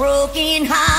broken heart.